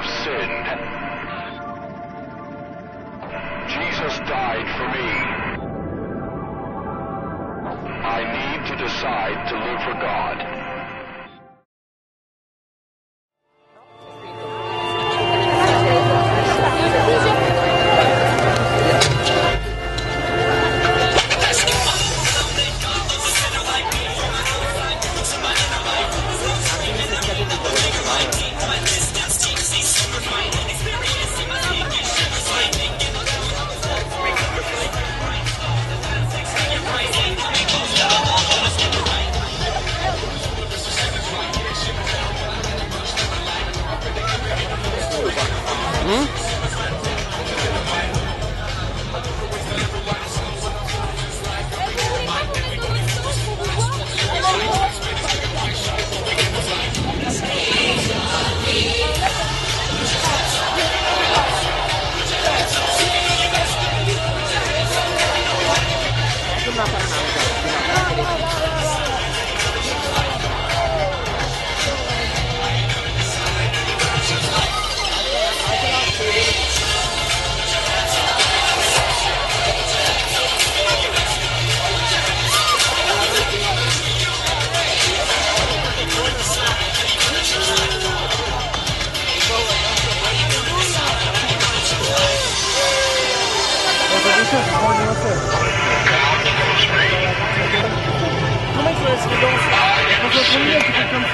have sinned. Jesus died for me. I need to decide to live for God. Comment tu est-ce que danse Quand tu es premier, tu fais comme